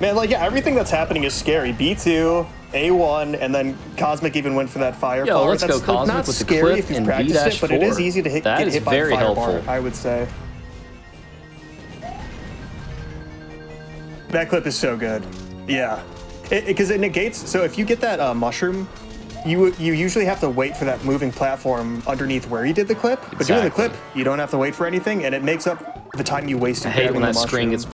Man, like, yeah, everything that's happening is scary. B2, A1, and then Cosmic even went for that fire Yo, let's that's go Cosmic not with the scary clip if you've practiced it, but it is easy to hit, get hit by very fire bar, I would say. That clip is so good. Yeah. Because it, negates, so if you get that uh, mushroom, you you usually have to wait for that moving platform underneath where you did the clip. But doing the clip, you don't have to wait for anything, and it makes up the time you wasted I hate when the that screen gets.